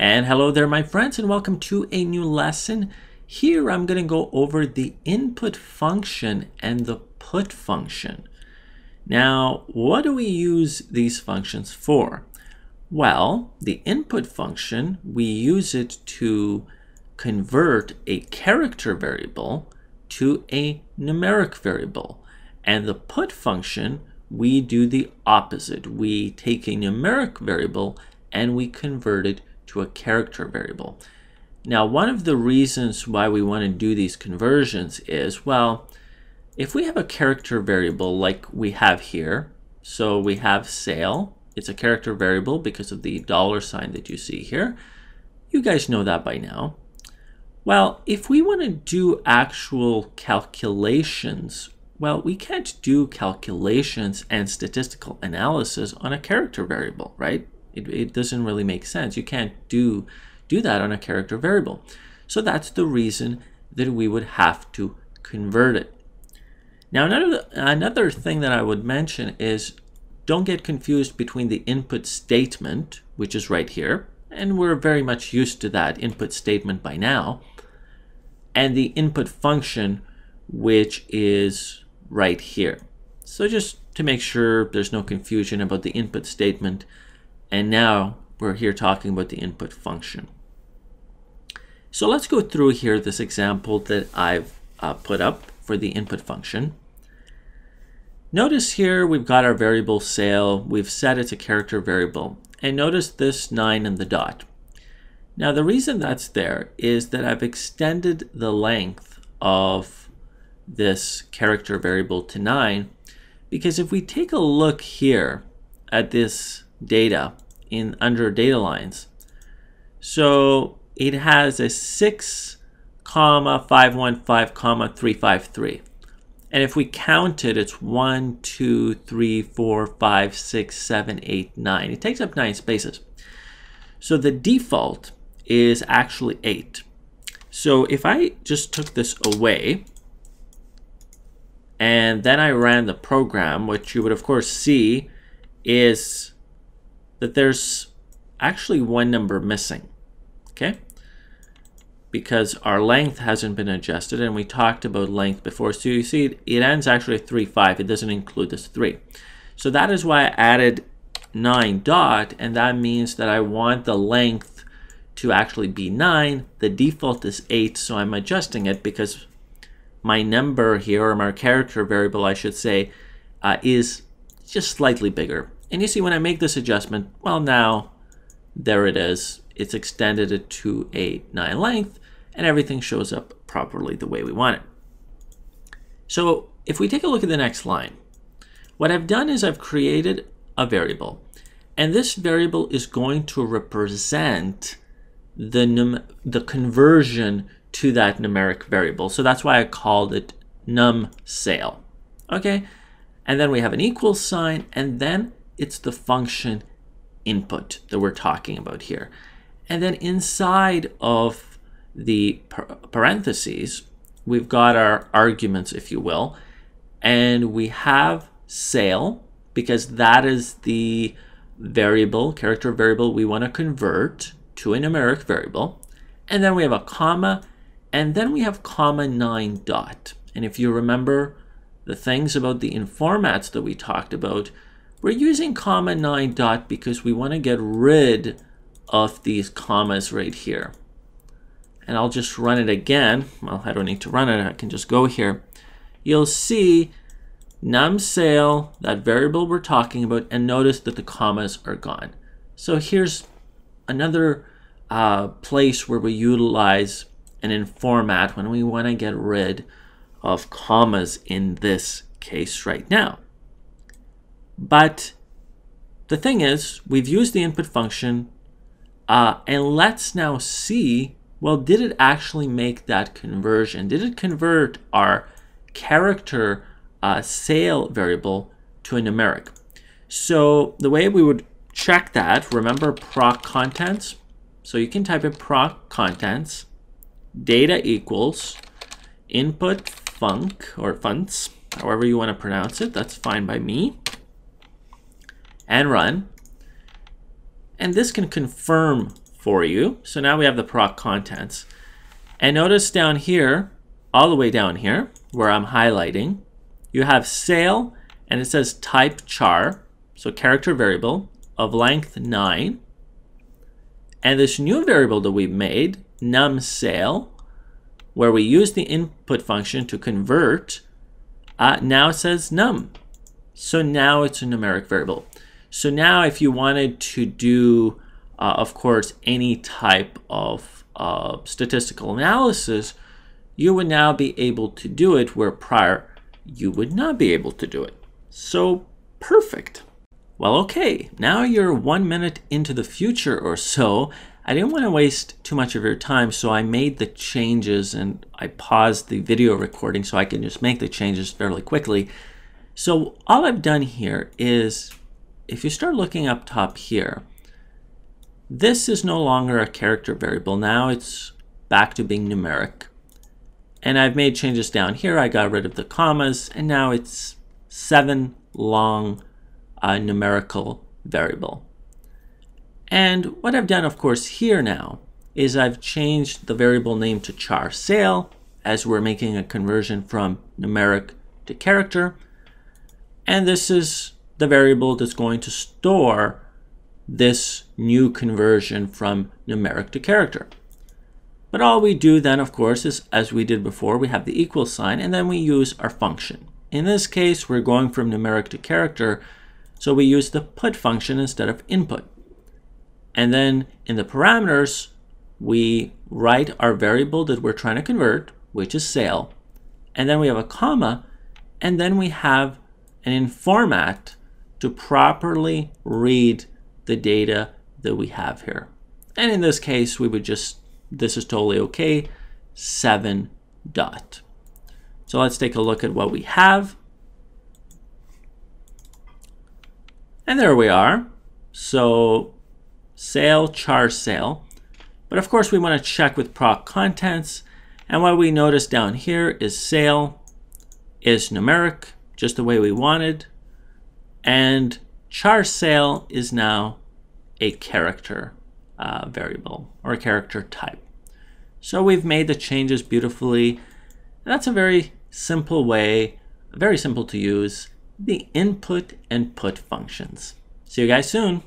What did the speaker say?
And hello there, my friends, and welcome to a new lesson. Here I'm going to go over the input function and the put function. Now, what do we use these functions for? Well, the input function, we use it to convert a character variable to a numeric variable. And the put function, we do the opposite. We take a numeric variable and we convert it to a character variable. Now, one of the reasons why we want to do these conversions is, well, if we have a character variable like we have here, so we have sale, it's a character variable because of the dollar sign that you see here. You guys know that by now. Well, if we want to do actual calculations, well, we can't do calculations and statistical analysis on a character variable, right? It, it doesn't really make sense. You can't do, do that on a character variable. So that's the reason that we would have to convert it. Now, another, another thing that I would mention is don't get confused between the input statement, which is right here, and we're very much used to that input statement by now, and the input function, which is right here. So just to make sure there's no confusion about the input statement, and now we're here talking about the input function. So let's go through here this example that I've uh, put up for the input function. Notice here we've got our variable sale. We've set it to character variable. And notice this 9 and the dot. Now the reason that's there is that I've extended the length of this character variable to 9 because if we take a look here at this data in under data lines, so it has a 6 comma 515 comma 353. And if we count it, it's 1, 2, 3, 4, 5, 6, 7, 8, 9. It takes up 9 spaces. So the default is actually 8. So if I just took this away, and then I ran the program, which you would of course see is that there's actually one number missing. Okay? because our length hasn't been adjusted and we talked about length before. So you see it ends actually at 3, 5. It doesn't include this 3. So that is why I added 9 dot and that means that I want the length to actually be 9. The default is 8 so I'm adjusting it because my number here or my character variable I should say uh, is just slightly bigger. And you see when I make this adjustment, well now there it is. It's extended it to a 9 length and everything shows up properly the way we want it. So if we take a look at the next line, what I've done is I've created a variable. And this variable is going to represent the, num the conversion to that numeric variable. So that's why I called it num sale. Okay, and then we have an equal sign, and then it's the function input that we're talking about here. And then inside of the parentheses, we've got our arguments, if you will, and we have sale because that is the variable, character variable we want to convert to a numeric variable. And then we have a comma, and then we have comma 9 dot. And if you remember the things about the informats that we talked about, we're using comma 9 dot because we want to get rid of these commas right here and I'll just run it again. Well, I don't need to run it. I can just go here. You'll see num sale, that variable we're talking about, and notice that the commas are gone. So here's another uh, place where we utilize an informat when we want to get rid of commas in this case right now. But the thing is, we've used the input function, uh, and let's now see well, did it actually make that conversion? Did it convert our character uh, sale variable to a numeric? So the way we would check that, remember proc contents? So you can type in proc contents, data equals input func or funcs, however you want to pronounce it, that's fine by me, and run. And this can confirm for you. So now we have the proc contents. And notice down here, all the way down here, where I'm highlighting, you have sale and it says type char, so character variable of length 9. And this new variable that we made, num sale, where we use the input function to convert, uh, now it says num. So now it's a numeric variable. So now if you wanted to do, uh, of course, any type of uh, statistical analysis, you would now be able to do it where prior you would not be able to do it. So perfect. Well, okay, now you're one minute into the future or so. I didn't want to waste too much of your time, so I made the changes and I paused the video recording so I can just make the changes fairly quickly. So all I've done here is if you start looking up top here, this is no longer a character variable. Now it's back to being numeric. And I've made changes down here. I got rid of the commas, and now it's seven long uh, numerical variable. And what I've done, of course, here now is I've changed the variable name to char sale as we're making a conversion from numeric to character. And this is the variable that's going to store this new conversion from numeric to character. But all we do then, of course, is as we did before, we have the equal sign, and then we use our function. In this case, we're going from numeric to character, so we use the put function instead of input. And then in the parameters, we write our variable that we're trying to convert, which is sale, and then we have a comma, and then we have an informat to properly read the data that we have here. And in this case, we would just, this is totally okay, 7 dot. So let's take a look at what we have. And there we are. So sale, char sale. But of course we want to check with proc contents. And what we notice down here is sale is numeric, just the way we wanted. And char sale is now a character uh, variable or a character type. So we've made the changes beautifully. That's a very simple way, very simple to use, the input and put functions. See you guys soon.